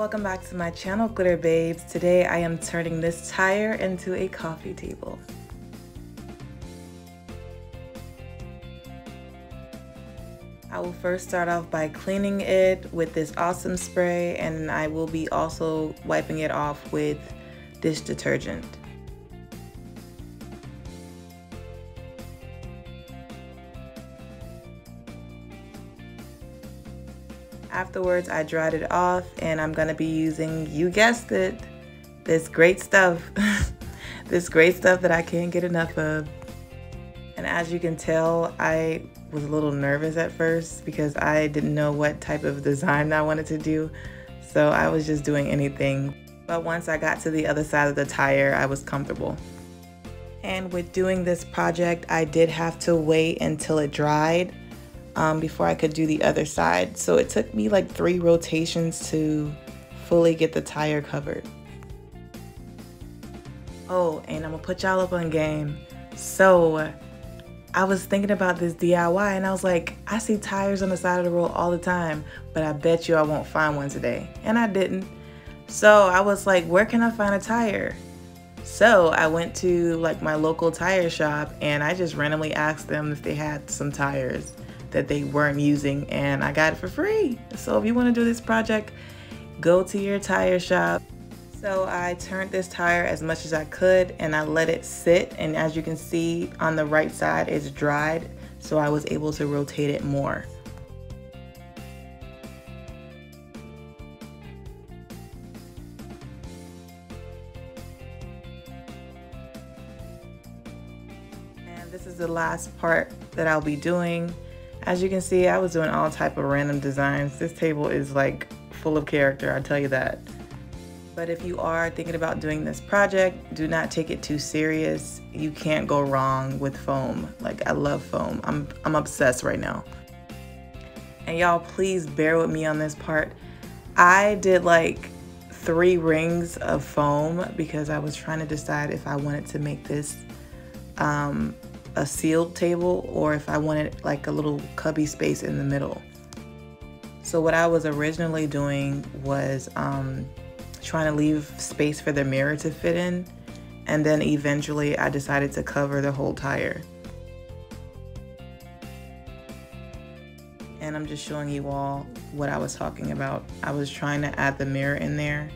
Welcome back to my channel, Glitter Babes. Today I am turning this tire into a coffee table. I will first start off by cleaning it with this awesome spray and I will be also wiping it off with dish detergent. Afterwards, I dried it off and I'm gonna be using, you guessed it, this great stuff. this great stuff that I can't get enough of. And as you can tell, I was a little nervous at first because I didn't know what type of design I wanted to do. So I was just doing anything. But once I got to the other side of the tire, I was comfortable. And with doing this project, I did have to wait until it dried um, before I could do the other side. So it took me like three rotations to fully get the tire covered. Oh, and I'm gonna put y'all up on game. So I was thinking about this DIY and I was like, I see tires on the side of the road all the time, but I bet you I won't find one today. And I didn't. So I was like, where can I find a tire? So I went to like my local tire shop and I just randomly asked them if they had some tires that they weren't using and I got it for free. So if you want to do this project, go to your tire shop. So I turned this tire as much as I could and I let it sit and as you can see on the right side it's dried so I was able to rotate it more. And this is the last part that I'll be doing. As you can see, I was doing all type of random designs. This table is like full of character, I tell you that. But if you are thinking about doing this project, do not take it too serious. You can't go wrong with foam. Like I love foam. I'm I'm obsessed right now. And y'all please bear with me on this part. I did like three rings of foam because I was trying to decide if I wanted to make this um, a sealed table or if I wanted like a little cubby space in the middle. So what I was originally doing was um, trying to leave space for the mirror to fit in and then eventually I decided to cover the whole tire. And I'm just showing you all what I was talking about. I was trying to add the mirror in there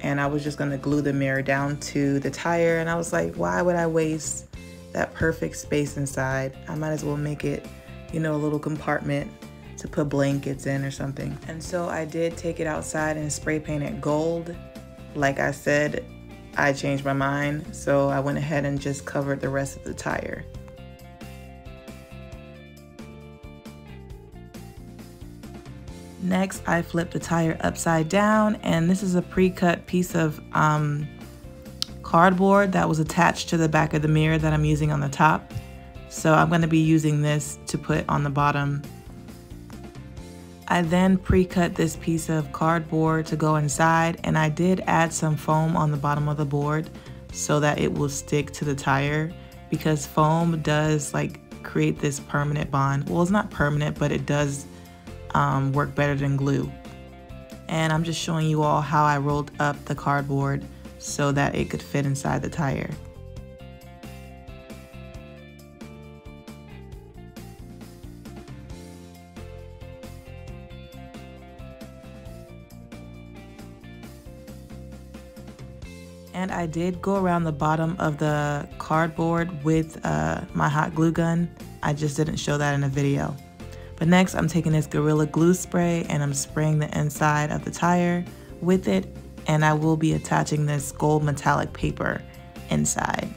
and I was just gonna glue the mirror down to the tire and I was like, why would I waste that perfect space inside. I might as well make it, you know, a little compartment to put blankets in or something. And so I did take it outside and spray paint it gold. Like I said, I changed my mind, so I went ahead and just covered the rest of the tire. Next, I flipped the tire upside down, and this is a pre-cut piece of um, cardboard that was attached to the back of the mirror that I'm using on the top. So I'm going to be using this to put on the bottom. I then pre-cut this piece of cardboard to go inside and I did add some foam on the bottom of the board so that it will stick to the tire because foam does like create this permanent bond. Well, it's not permanent, but it does um, work better than glue. And I'm just showing you all how I rolled up the cardboard so that it could fit inside the tire. And I did go around the bottom of the cardboard with uh, my hot glue gun. I just didn't show that in a video. But next I'm taking this Gorilla Glue spray and I'm spraying the inside of the tire with it and I will be attaching this gold metallic paper inside.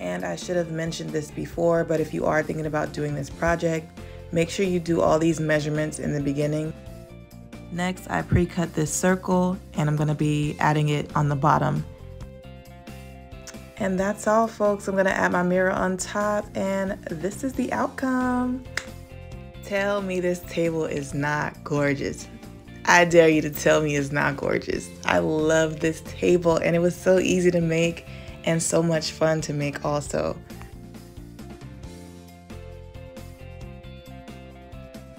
And I should have mentioned this before, but if you are thinking about doing this project, make sure you do all these measurements in the beginning. Next, I pre-cut this circle and I'm gonna be adding it on the bottom. And that's all folks, I'm gonna add my mirror on top and this is the outcome. Tell me this table is not gorgeous. I dare you to tell me it's not gorgeous. I love this table and it was so easy to make and so much fun to make also.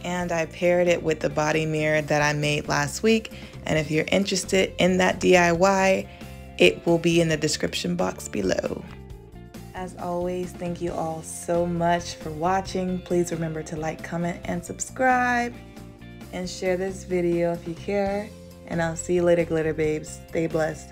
And I paired it with the body mirror that I made last week And if you're interested in that DIY, it will be in the description box below. As always, thank you all so much for watching. Please remember to like, comment, and subscribe. And share this video if you care. And I'll see you later, glitter babes. Stay blessed.